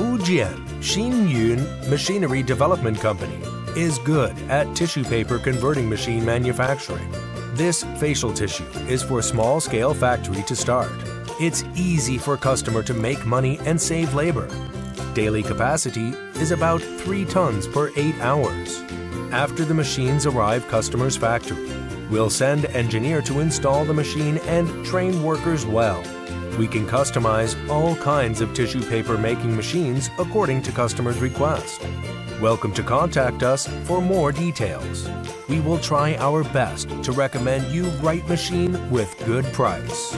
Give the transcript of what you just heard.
Fujian Xinyun Machinery Development Company is good at tissue paper converting machine manufacturing. This facial tissue is for small scale factory to start. It's easy for customer to make money and save labor. Daily capacity is about 3 tons per 8 hours. After the machines arrive customer's factory, we'll send engineer to install the machine and train workers well. We can customize all kinds of tissue paper making machines according to customer's request. Welcome to contact us for more details. We will try our best to recommend you right machine with good price.